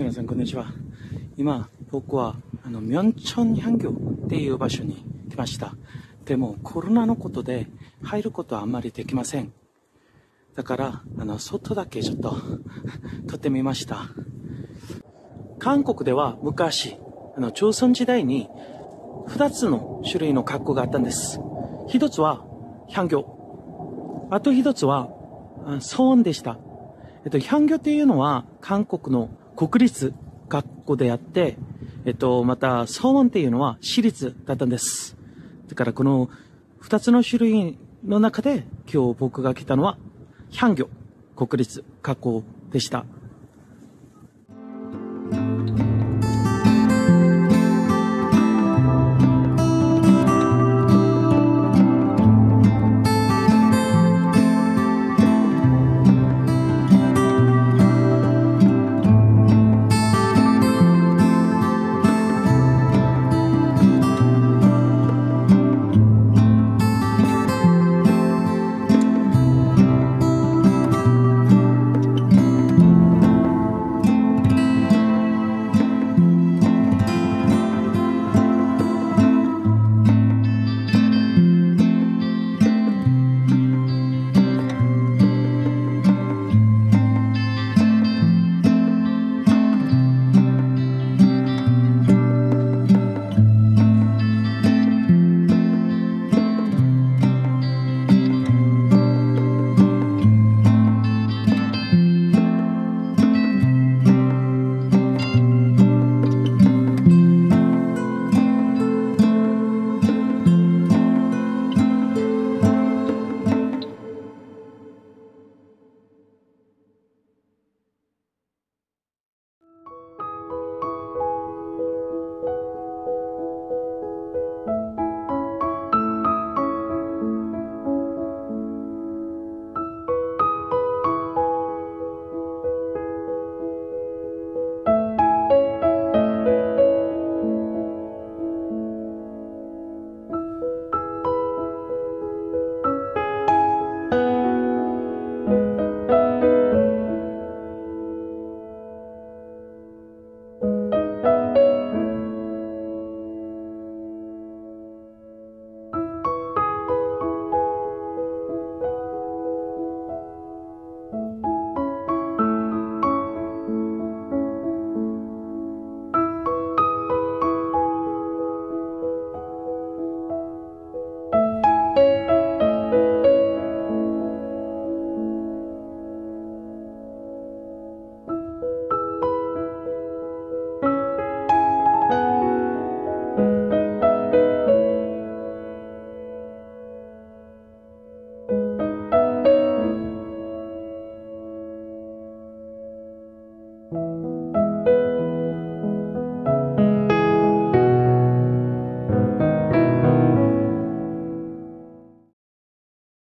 皆さん、こんにちは今、僕は、あの、ミョンチョンハンギョっていう場所に来ました。でも、コロナのことで入ることはあんまりできません。だから、あの、外だけちょっと撮ってみました。韓国では昔、あの、朝鮮時代に二つの種類の格好があったんです。一つは、ヒャンギョ。あと一つは、騒音でした。えっと、ヒャンギョっていうのは韓国の国立学校であって、えっと、また、騒音っていうのは私立だったんです。だからこの二つの種類の中で今日僕が来たのは、ャンギョ国立学校でした。